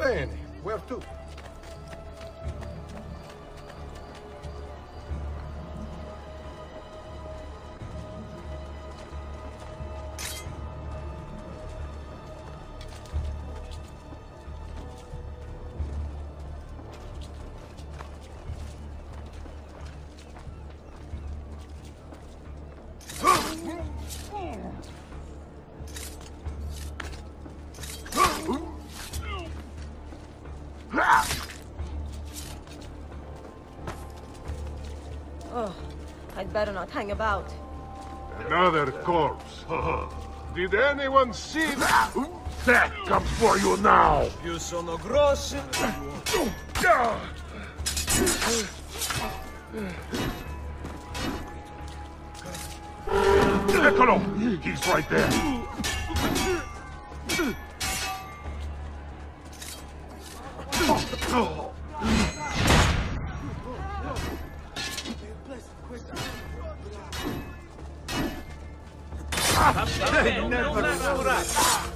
Bene, where to? Oh, I'd better not hang about. Another corpse. Did anyone see that? That comes for you now. Più sono grossi, Eccolo! He's right there. Oh, oh. Non lasciare.